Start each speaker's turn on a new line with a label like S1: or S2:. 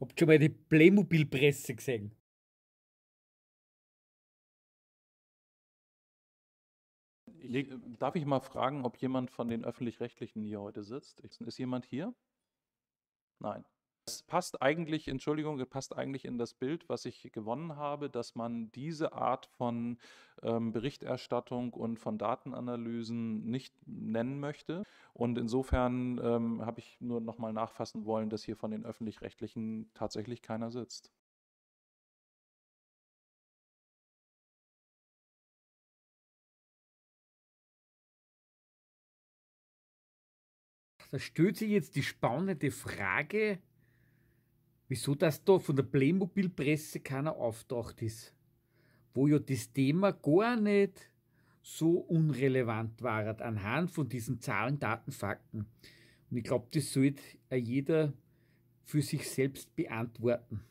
S1: Habt schon mal die Playmobil-Presse gesehen?
S2: Ich, darf ich mal fragen, ob jemand von den Öffentlich-Rechtlichen hier heute sitzt? Ist jemand hier? Nein. Es passt eigentlich, Entschuldigung, es passt eigentlich in das Bild, was ich gewonnen habe, dass man diese Art von ähm, Berichterstattung und von Datenanalysen nicht nennen möchte. Und insofern ähm, habe ich nur noch mal nachfassen wollen, dass hier von den öffentlich-rechtlichen tatsächlich keiner sitzt.
S1: Da stellt sich jetzt die spannende Frage, wieso das da von der Playmobil-Presse keiner auftaucht ist. Wo ja das Thema gar nicht so unrelevant war, anhand von diesen Zahlen, Daten, Fakten. Und ich glaube, das sollte jeder für sich selbst beantworten.